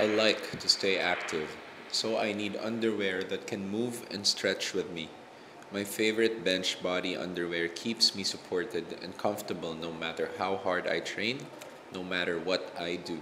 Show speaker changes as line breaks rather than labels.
I like to stay active, so I need underwear that can move and stretch with me. My favorite bench body underwear keeps me supported and comfortable no matter how hard I train, no matter what I do.